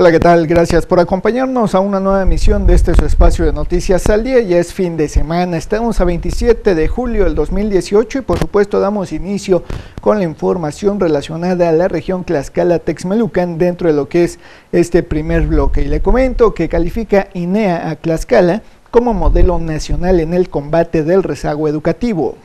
Hola, ¿qué tal? Gracias por acompañarnos a una nueva emisión de este su espacio de noticias al día. Ya es fin de semana, estamos a 27 de julio del 2018 y por supuesto damos inicio con la información relacionada a la región Tlaxcala-Texmelucan dentro de lo que es este primer bloque. Y le comento que califica INEA a Tlaxcala como modelo nacional en el combate del rezago educativo.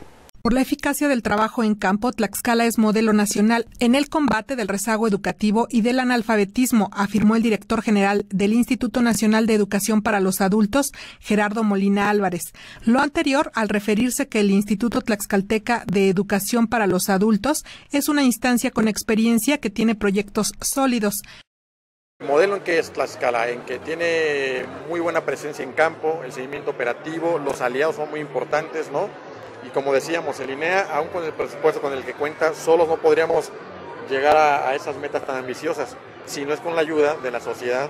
Por la eficacia del trabajo en campo, Tlaxcala es modelo nacional en el combate del rezago educativo y del analfabetismo, afirmó el director general del Instituto Nacional de Educación para los Adultos, Gerardo Molina Álvarez. Lo anterior al referirse que el Instituto Tlaxcalteca de Educación para los Adultos es una instancia con experiencia que tiene proyectos sólidos. El modelo en que es Tlaxcala, en que tiene muy buena presencia en campo, el seguimiento operativo, los aliados son muy importantes, ¿no? Y como decíamos, el INEA, aún con el presupuesto con el que cuenta, solos no podríamos llegar a, esas metas tan ambiciosas, si no es con la ayuda de la sociedad,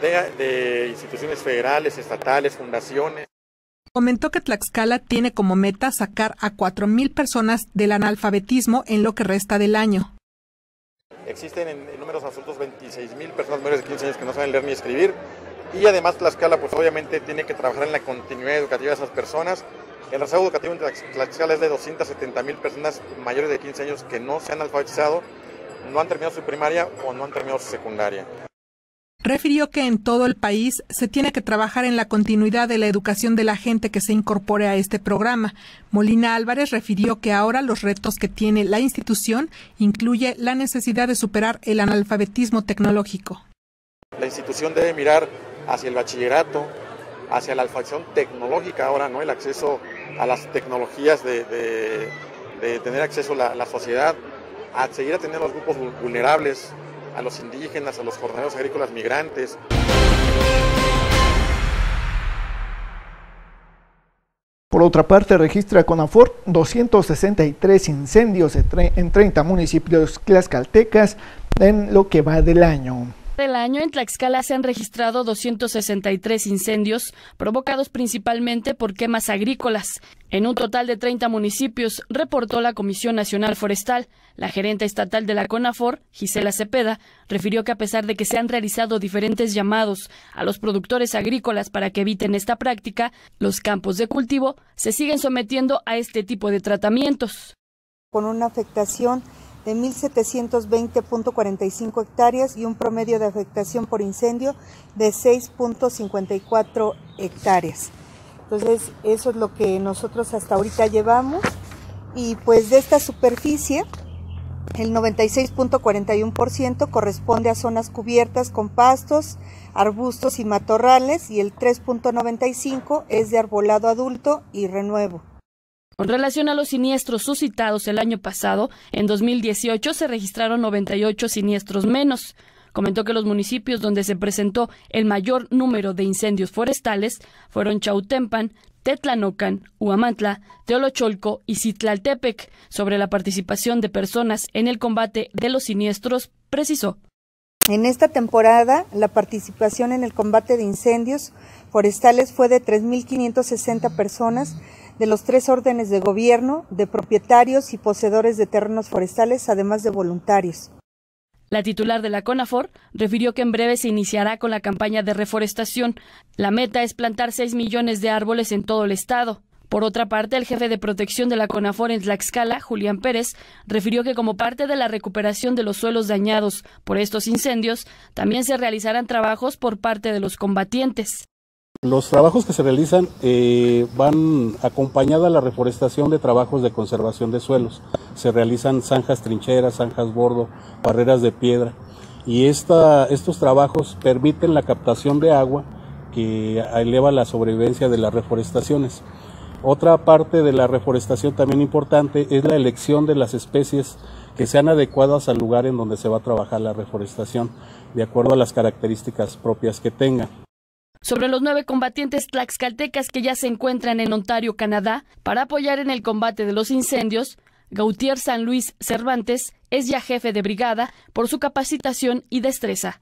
de, instituciones federales, estatales, fundaciones. Comentó que Tlaxcala tiene como meta sacar a 4.000 personas del analfabetismo en lo que resta del año. Existen en, números absolutos 26.000 personas mayores de 15 años que no saben leer ni escribir y además Tlaxcala pues obviamente tiene que trabajar en la continuidad educativa de esas personas el rezago educativo en Tlaxcala es de 270 mil personas mayores de 15 años que no se han alfabetizado, no han terminado su primaria o no han terminado su secundaria. Refirió que en todo el país se tiene que trabajar en la continuidad de la educación de la gente que se incorpore a este programa. Molina Álvarez refirió que ahora los retos que tiene la institución incluye la necesidad de superar el analfabetismo tecnológico. La institución debe mirar hacia el bachillerato, hacia la alfabetización tecnológica ahora, ¿no? El acceso a las tecnologías de, tener acceso a la, sociedad, a seguir atendiendo a los grupos vulnerables, a los indígenas, a los jornaleros agrícolas migrantes. Por otra parte, registra CONAFOR 263 incendios en 30 municipios tlaxcaltecas en lo que va del año del año en Tlaxcala se han registrado 263 incendios provocados principalmente por quemas agrícolas. En un total de 30 municipios, reportó la Comisión Nacional Forestal. La gerente estatal de la CONAFOR, Gisela Cepeda, refirió que a pesar de que se han realizado diferentes llamados a los productores agrícolas para que eviten esta práctica, los campos de cultivo se siguen sometiendo a este tipo de tratamientos. Con una afectación de 1.720.45 hectáreas y un promedio de afectación por incendio de 6.54 hectáreas. Entonces, eso es lo que nosotros hasta ahorita llevamos. Y pues de esta superficie, el 96.41% corresponde a zonas cubiertas con pastos, arbustos y matorrales y el 3.95% es de arbolado adulto y renuevo. Con relación a los siniestros suscitados el año pasado, en 2018 se registraron 98 siniestros menos. Comentó que los municipios donde se presentó el mayor número de incendios forestales fueron Chautempan, Tetlanocan, Huamantla, Teolocholco y Citlaltepec. Sobre la participación de personas en el combate de los siniestros, precisó. En esta temporada, la participación en el combate de incendios forestales fue de 3.560 personas de los tres órdenes de gobierno, de propietarios y poseedores de terrenos forestales, además de voluntarios. La titular de la CONAFOR refirió que en breve se iniciará con la campaña de reforestación. La meta es plantar 6 millones de árboles en todo el estado. Por otra parte, el jefe de protección de la CONAFOR en Tlaxcala, Julián Pérez, refirió que como parte de la recuperación de los suelos dañados por estos incendios, también se realizarán trabajos por parte de los combatientes. Los trabajos que se realizan eh, van acompañados a la reforestación de trabajos de conservación de suelos. Se realizan zanjas trincheras, zanjas bordo, barreras de piedra y estos trabajos permiten la captación de agua que eleva la sobrevivencia de las reforestaciones. Otra parte de la reforestación también importante es la elección de las especies que sean adecuadas al lugar en donde se va a trabajar la reforestación, de acuerdo a las características propias que tenga sobre los nueve combatientes tlaxcaltecas que ya se encuentran en Ontario, Canadá, para apoyar en el combate de los incendios. Gautier San Luis Cervantes es ya jefe de brigada por su capacitación y destreza.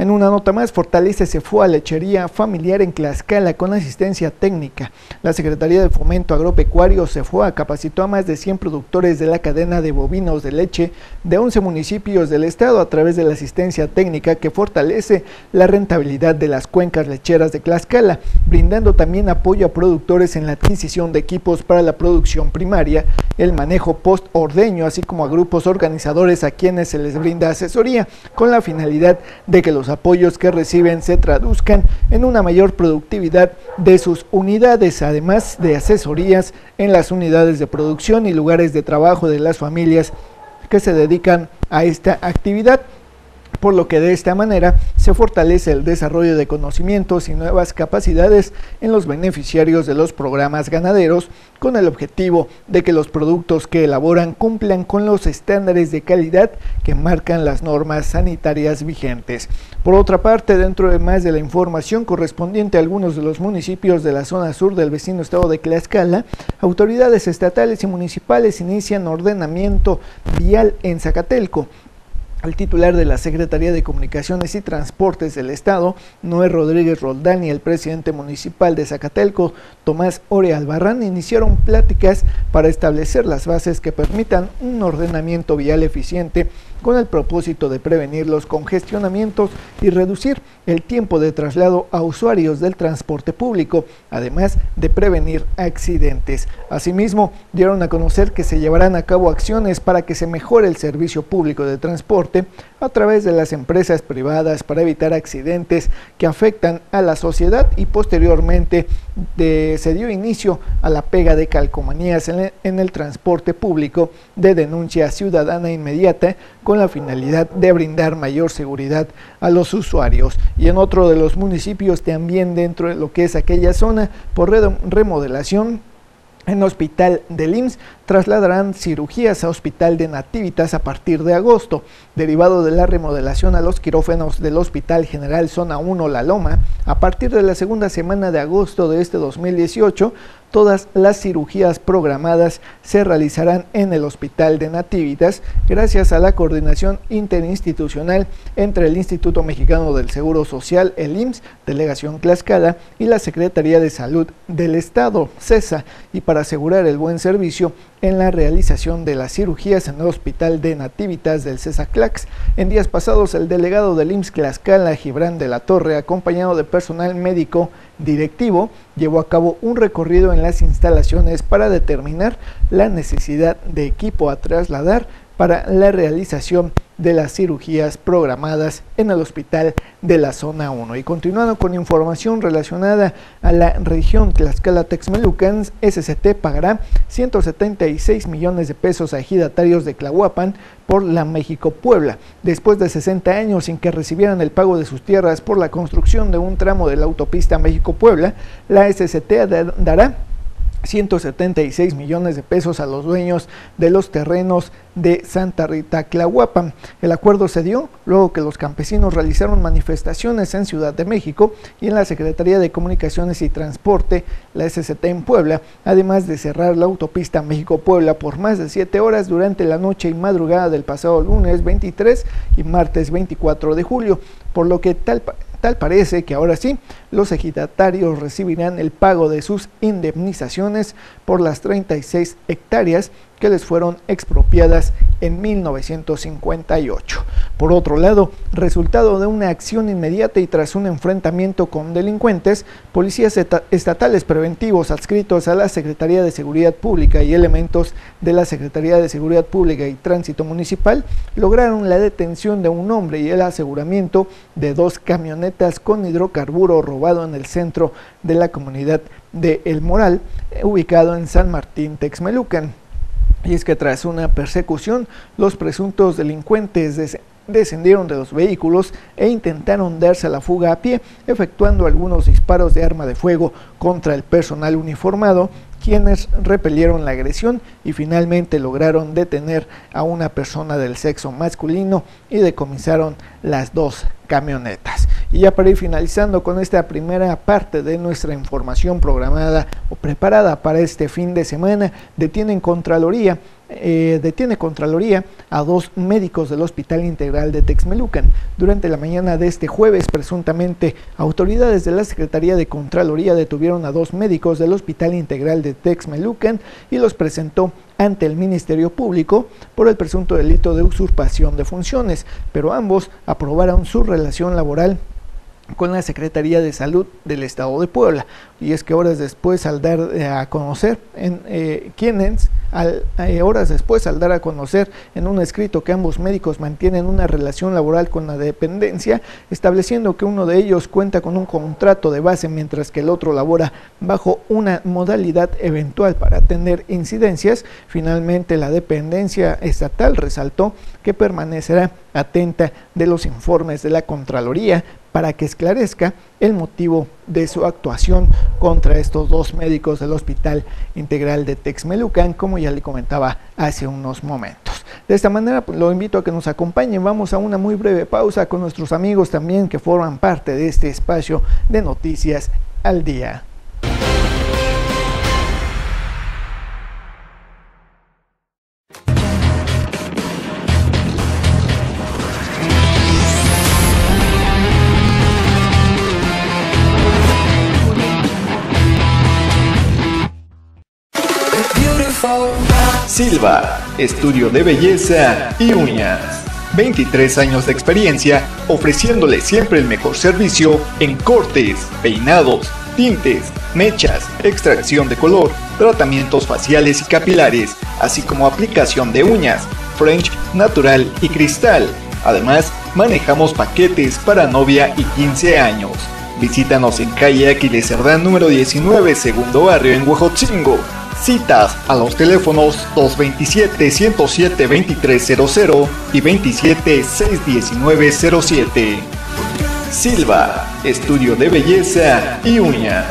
En una nota más, Fortalece se fue a lechería familiar en Tlaxcala con asistencia técnica. La Secretaría de Fomento Agropecuario se fue a capacitó a más de 100 productores de la cadena de bovinos de leche de 11 municipios del estado a través de la asistencia técnica que fortalece la rentabilidad de las cuencas lecheras de Tlaxcala, brindando también apoyo a productores en la adquisición de equipos para la producción primaria, el manejo post-ordeño, así como a grupos organizadores a quienes se les brinda asesoría, con la finalidad de que los apoyos que reciben se traduzcan en una mayor productividad de sus unidades, además de asesorías en las unidades de producción y lugares de trabajo de las familias que se dedican a esta actividad por lo que de esta manera se fortalece el desarrollo de conocimientos y nuevas capacidades en los beneficiarios de los programas ganaderos con el objetivo de que los productos que elaboran cumplan con los estándares de calidad que marcan las normas sanitarias vigentes. Por otra parte, dentro de más de la información correspondiente a algunos de los municipios de la zona sur del vecino estado de Tlaxcala, autoridades estatales y municipales inician ordenamiento vial en Zacatelco al titular de la Secretaría de Comunicaciones y Transportes del Estado, Noé Rodríguez Roldán, y el presidente municipal de Zacatelco, Tomás Ore Albarrán, iniciaron pláticas para establecer las bases que permitan un ordenamiento vial eficiente con el propósito de prevenir los congestionamientos y reducir el tiempo de traslado a usuarios del transporte público, además de prevenir accidentes. Asimismo, dieron a conocer que se llevarán a cabo acciones para que se mejore el servicio público de transporte a través de las empresas privadas para evitar accidentes que afectan a la sociedad y posteriormente se dio inicio a la pega de calcomanías en el transporte público de denuncia ciudadana inmediata con la finalidad de brindar mayor seguridad a los usuarios. Y en otro de los municipios también dentro de lo que es aquella zona por remodelación en Hospital del IMSS trasladarán cirugías a Hospital de Nativitas a partir de agosto, derivado de la remodelación a los quirófanos del Hospital General Zona 1 La Loma. A partir de la segunda semana de agosto de este 2018, todas las cirugías programadas se realizarán en el Hospital de Nativitas gracias a la coordinación interinstitucional entre el Instituto Mexicano del Seguro Social, el IMSS, Delegación Tlaxcala y la Secretaría de Salud del Estado, CESA, y para asegurar el buen servicio, en la realización de las cirugías en el Hospital de Nativitas del CESACLAX. En días pasados, el delegado del IMSS Tlaxcala, Gibran de la Torre, acompañado de personal médico directivo, llevó a cabo un recorrido en las instalaciones para determinar la necesidad de equipo a trasladar para la realización de las cirugías programadas en el hospital de la zona 1. Y continuando con información relacionada a la región Tlaxcala Texmelucan, SCT pagará 176 millones de pesos a ejidatarios de Clahuapan por la México Puebla. Después de 60 años sin que recibieran el pago de sus tierras por la construcción de un tramo de la autopista México Puebla, la SCT dará 176 millones de pesos a los dueños de los terrenos de Santa Rita Clahuapan. El acuerdo se dio luego que los campesinos realizaron manifestaciones en Ciudad de México y en la Secretaría de Comunicaciones y Transporte, la SCT en Puebla, además de cerrar la autopista México-Puebla por más de siete horas durante la noche y madrugada del pasado lunes 23 y martes 24 de julio, por lo que tal Tal parece que ahora sí, los ejidatarios recibirán el pago de sus indemnizaciones por las 36 hectáreas que les fueron expropiadas en 1958. Por otro lado, resultado de una acción inmediata y tras un enfrentamiento con delincuentes, policías estatales preventivos adscritos a la Secretaría de Seguridad Pública y elementos de la Secretaría de Seguridad Pública y Tránsito Municipal lograron la detención de un hombre y el aseguramiento de dos camionetas con hidrocarburo robado en el centro de la comunidad de El Moral, ubicado en San Martín, Texmelucan. Y es que tras una persecución, los presuntos delincuentes descendieron de los vehículos e intentaron darse la fuga a pie, efectuando algunos disparos de arma de fuego contra el personal uniformado, quienes repelieron la agresión y finalmente lograron detener a una persona del sexo masculino y decomisaron las dos camionetas. Y ya para ir finalizando con esta primera parte de nuestra información programada o preparada para este fin de semana, Contraloría eh, detiene Contraloría a dos médicos del Hospital Integral de Texmelucan. Durante la mañana de este jueves, presuntamente, autoridades de la Secretaría de Contraloría detuvieron a dos médicos del Hospital Integral de Texmelucan y los presentó ante el Ministerio Público por el presunto delito de usurpación de funciones, pero ambos aprobaron su relación laboral con la Secretaría de Salud del Estado de Puebla. Y es que horas después al dar eh, a conocer en eh, al, eh, horas después al dar a conocer en un escrito que ambos médicos mantienen una relación laboral con la dependencia, estableciendo que uno de ellos cuenta con un contrato de base mientras que el otro labora bajo una modalidad eventual para atender incidencias, finalmente la dependencia estatal resaltó que permanecerá atenta de los informes de la Contraloría para que esclarezca el motivo de su actuación contra estos dos médicos del Hospital Integral de Texmelucan, como ya le comentaba hace unos momentos. De esta manera, pues, lo invito a que nos acompañen. Vamos a una muy breve pausa con nuestros amigos también que forman parte de este espacio de noticias al día. Silva, estudio de belleza y uñas. 23 años de experiencia ofreciéndole siempre el mejor servicio en cortes, peinados, tintes, mechas, extracción de color, tratamientos faciales y capilares, así como aplicación de uñas, French, natural y cristal. Además, manejamos paquetes para novia y 15 años. Visítanos en calle Aquiles Cerdán número 19, segundo barrio en Huejotzingo. Citas a los teléfonos 227-107-2300 y 27-619-07. Silva, estudio de belleza y uñas.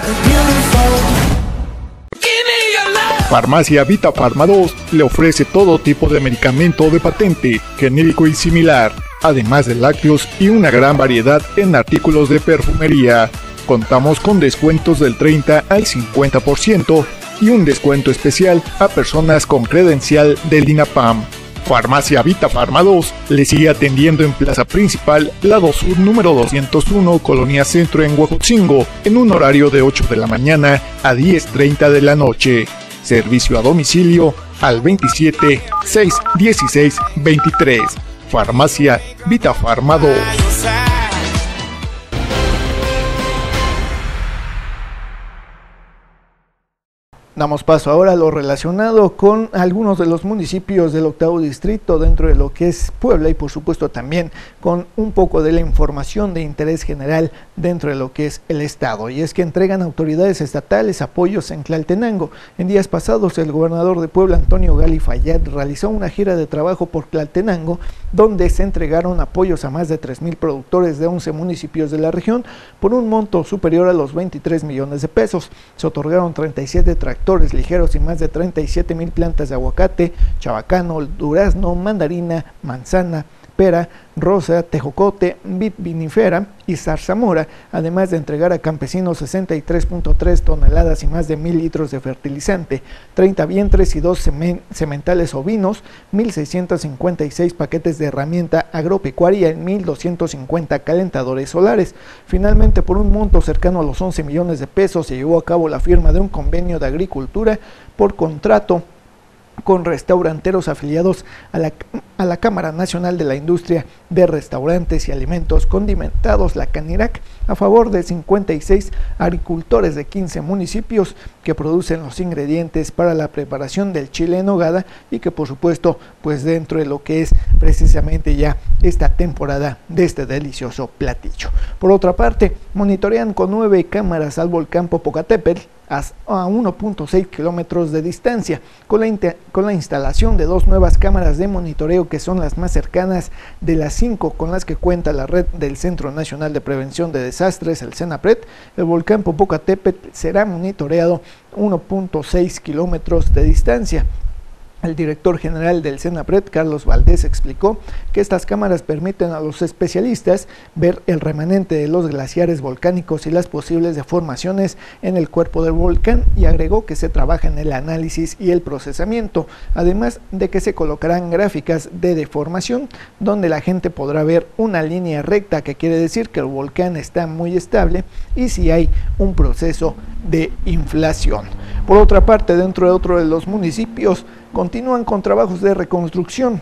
Farmacia Vita Pharma 2 le ofrece todo tipo de medicamento de patente, genérico y similar, además de lácteos y una gran variedad en artículos de perfumería. Contamos con descuentos del 30 al 50% y un descuento especial a personas con credencial del INAPAM. Farmacia Vita Farma 2 le sigue atendiendo en Plaza Principal, lado sur número 201, Colonia Centro en Huejotzingo, en un horario de 8 de la mañana a 10.30 de la noche. Servicio a domicilio al 27 6 16 23. Farmacia Vita Farma 2. Damos paso ahora a lo relacionado con algunos de los municipios del octavo distrito dentro de lo que es Puebla y por supuesto también con un poco de la información de interés general dentro de lo que es el estado. Y es que entregan autoridades estatales apoyos en Tlaltenango. En días pasados el gobernador de Puebla, Antonio Gali Fayad, realizó una gira de trabajo por Tlaltenango donde se entregaron apoyos a más de 3.000 productores de 11 municipios de la región por un monto superior a los 23 millones de pesos. Se otorgaron 37 tractores ligeros y más de 37 mil plantas de aguacate, chabacano, durazno, mandarina, manzana, pera, rosa, tejocote, vid y zarzamora, además de entregar a campesinos 63.3 toneladas y más de mil litros de fertilizante, 30 vientres y dos sementales ovinos, 1.656 paquetes de herramienta agropecuaria y 1.250 calentadores solares. Finalmente, por un monto cercano a los 11 millones de pesos, se llevó a cabo la firma de un convenio de agricultura por contrato con restauranteros afiliados a la, a la, Cámara Nacional de la Industria de Restaurantes y Alimentos Condimentados, la CANIRAC, a favor de 56 agricultores de 15 municipios que producen los ingredientes para la preparación del chile en nogada y que por supuesto pues dentro de lo que es precisamente ya esta temporada de este delicioso platillo. Por otra parte, monitorean con nueve cámaras al volcán Popocatépetl a 1.6 kilómetros de distancia, con la, con la instalación de dos nuevas cámaras de monitoreo que son las más cercanas de las cinco con las que cuenta la red del Centro Nacional de Prevención de Desastres, el CENAPRED, el volcán Popocatépetl será monitoreado 1.6 kilómetros de distancia. El director general del Senapred, Carlos Valdés, explicó que estas cámaras permiten a los especialistas ver el remanente de los glaciares volcánicos y las posibles deformaciones en el cuerpo del volcán y agregó que se trabaja en el análisis y el procesamiento, además de que se colocarán gráficas de deformación donde la gente podrá ver una línea recta que quiere decir que el volcán está muy estable y si hay un proceso de inflación. Por otra parte, dentro de otro de los municipios, continúan con trabajos de reconstrucción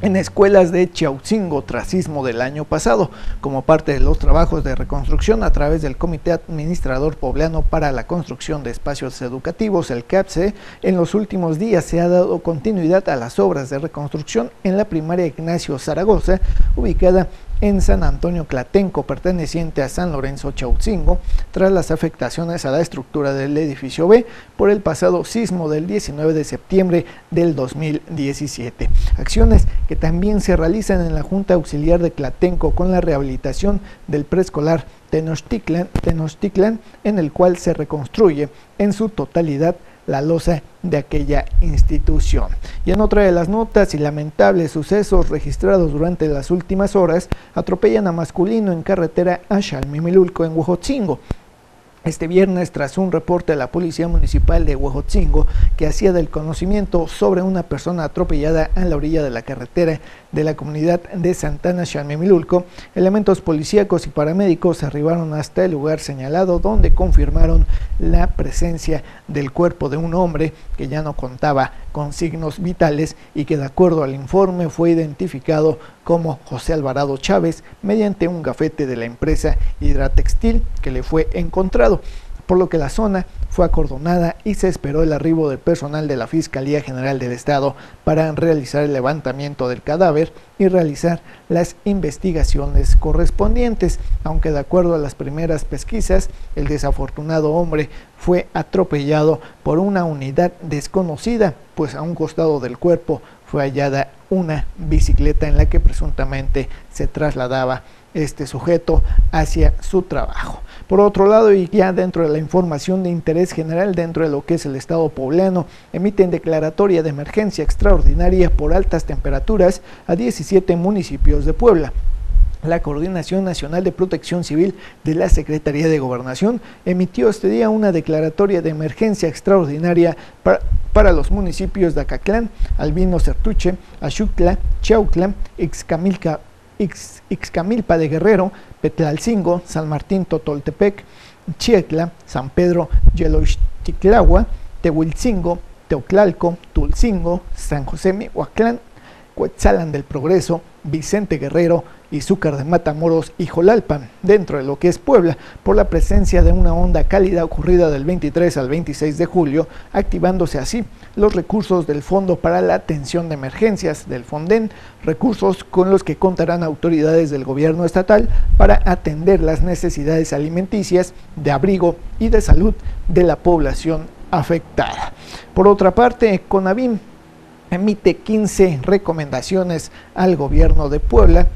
en escuelas de Chiautzingo tras sismo del año pasado, como parte de los trabajos de reconstrucción a través del Comité Administrador Poblano para la Construcción de Espacios Educativos, el CAPSE, en los últimos días se ha dado continuidad a las obras de reconstrucción en la primaria Ignacio Zaragoza, ubicada en San Antonio Clatenco, perteneciente a San Lorenzo Chautzingo, tras las afectaciones a la estructura del edificio B por el pasado sismo del 19 de septiembre del 2017. Acciones que también se realizan en la Junta Auxiliar de Clatenco con la rehabilitación del preescolar Tenochtitlan, en el cual se reconstruye en su totalidad la losa de aquella institución. Y en otra de las notas y lamentables sucesos registrados durante las últimas horas, atropellan a masculino en carretera a Xalmimilulco en Huejotzingo. Este viernes, tras un reporte de la Policía Municipal de Huejotzingo que hacía del conocimiento sobre una persona atropellada en la orilla de la carretera de la comunidad de Santana Xalmimilulco, elementos policíacos y paramédicos arribaron hasta el lugar señalado donde confirmaron la presencia del cuerpo de un hombre que ya no contaba con signos vitales y que de acuerdo al informe fue identificado como José Alvarado Chávez mediante un gafete de la empresa Hidratextil que le fue encontrado por lo que la zona fue acordonada y se esperó el arribo del personal de la Fiscalía General del Estado para realizar el levantamiento del cadáver y realizar las investigaciones correspondientes, aunque de acuerdo a las primeras pesquisas, el desafortunado hombre fue atropellado por una unidad desconocida, pues a un costado del cuerpo fue hallada una bicicleta en la que presuntamente se trasladaba este sujeto hacia su trabajo. Por otro lado, y ya dentro de la información de interés general dentro de lo que es el estado poblano, emiten declaratoria de emergencia extraordinaria por altas temperaturas a 17 municipios de Puebla. La Coordinación Nacional de Protección Civil de la Secretaría de Gobernación emitió este día una declaratoria de emergencia extraordinaria para, los municipios de Acatlán, Albino Certuche, Axucla, Chaucla, Ixcamilca, Ixcamilpa de Guerrero, Petlalcingo, San Martín Totoltepec, Chietla, San Pedro Yelochticlagua, Tehuilcingo, Teoclalco, Tulcingo, San José Mihuaclán, Cuetzalan del Progreso, Vicente Guerrero, Izúcar de Matamoros y Jolalpan, dentro de lo que es Puebla, por la presencia de una onda cálida ocurrida del 23 al 26 de julio, activándose así los recursos del Fondo para la Atención de Emergencias del Fonden, recursos con los que contarán autoridades del gobierno estatal para atender las necesidades alimenticias, de abrigo y de salud de la población afectada. Por otra parte, CONAVIM emite 15 recomendaciones al gobierno de Puebla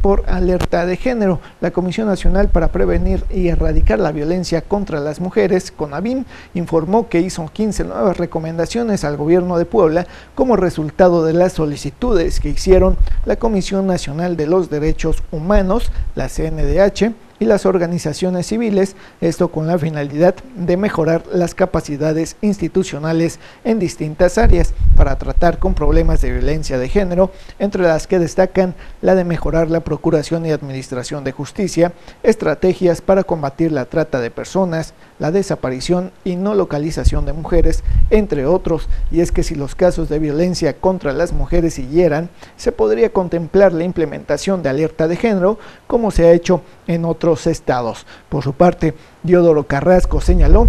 por alerta de género. La Comisión Nacional para Prevenir y Erradicar la Violencia contra las Mujeres, CONAVIM, informó que hizo 15 nuevas recomendaciones al gobierno de Puebla como resultado de las solicitudes que hicieron la Comisión Nacional de los Derechos Humanos, la CNDH, y las organizaciones civiles, esto con la finalidad de mejorar las capacidades institucionales en distintas áreas para tratar con problemas de violencia de género, entre las que destacan la de mejorar la procuración y administración de justicia, estrategias para combatir la trata de personas, la desaparición y no localización de mujeres, entre otros, y es que si los casos de violencia contra las mujeres siguieran, se podría contemplar la implementación de alerta de género, como se ha hecho en otros estados. Por su parte, Diodoro Carrasco señaló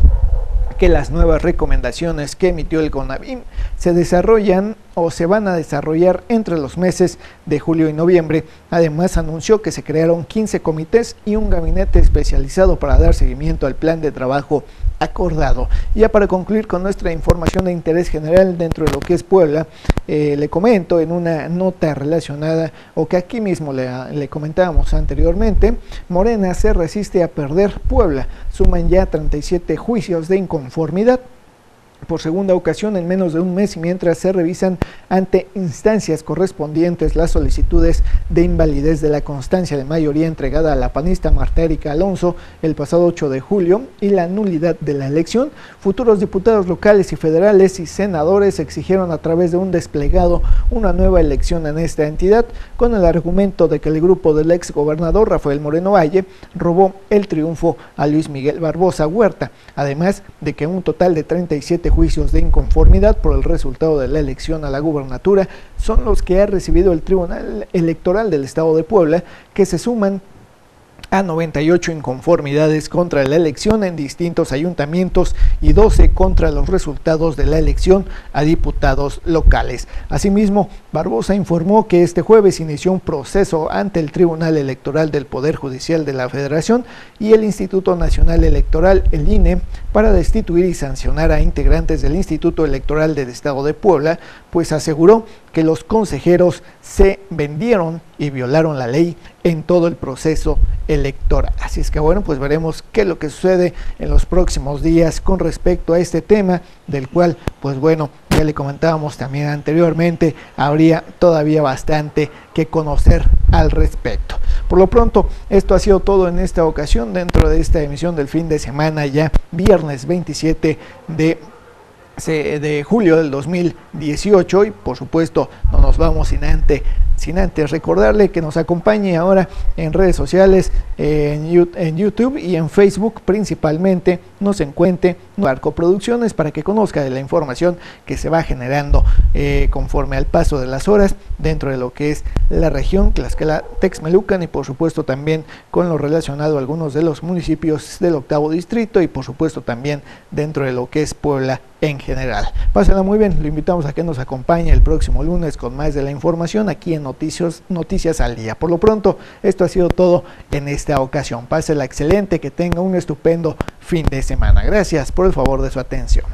que las nuevas recomendaciones que emitió el CONAVIM se desarrollan o se van a desarrollar entre los meses de julio y noviembre. Además, anunció que se crearon 15 comités y un gabinete especializado para dar seguimiento al plan de trabajo acordado. Ya para concluir con nuestra información de interés general dentro de lo que es Puebla, eh, le comento en una nota relacionada o que aquí mismo le, le comentábamos anteriormente, Morena se resiste a perder Puebla, suman ya 37 juicios de inconformidad por segunda ocasión en menos de un mes y mientras se revisan ante instancias correspondientes las solicitudes de invalidez de la constancia de mayoría entregada a la panista Marta Erika Alonso el pasado 8 de julio y la nulidad de la elección, futuros diputados locales y federales y senadores exigieron a través de un desplegado una nueva elección en esta entidad con el argumento de que el grupo del ex gobernador Rafael Moreno Valle robó el triunfo a Luis Miguel Barbosa Huerta, además de que un total de 37 juicios de inconformidad por el resultado de la elección a la gubernatura son los que ha recibido el Tribunal Electoral del Estado de Puebla, que se suman a 98 inconformidades contra la elección en distintos ayuntamientos y 12 contra los resultados de la elección a diputados locales. Asimismo, Barbosa informó que este jueves inició un proceso ante el Tribunal Electoral del Poder Judicial de la Federación y el Instituto Nacional Electoral, el INE, para destituir y sancionar a integrantes del Instituto Electoral del Estado de Puebla, pues aseguró que los consejeros se vendieron y violaron la ley en todo el proceso electoral. Así es que bueno, pues veremos qué es lo que sucede en los próximos días con respecto a este tema, del cual pues bueno, ya le comentábamos también anteriormente, habría todavía bastante que conocer al respecto. Por lo pronto, esto ha sido todo en esta ocasión dentro de esta emisión del fin de semana ya viernes 27 de de julio del 2018 y por supuesto no nos vamos sin antes sin antes recordarle que nos acompañe ahora en redes sociales, en, YouTube y en Facebook principalmente, nos encuentre Barco Producciones para que conozca de la información que se va generando eh, conforme al paso de las horas dentro de lo que es la región Tlaxcala Texmelucan y por supuesto también con lo relacionado a algunos de los municipios del octavo distrito y por supuesto también dentro de lo que es Puebla en general. Pásenla muy bien, lo invitamos a que nos acompañe el próximo lunes con más de la información aquí en Noticias, Noticias al Día. Por lo pronto, esto ha sido todo en esta ocasión. Pásela excelente, que tenga un estupendo fin de semana. Gracias por el favor de su atención.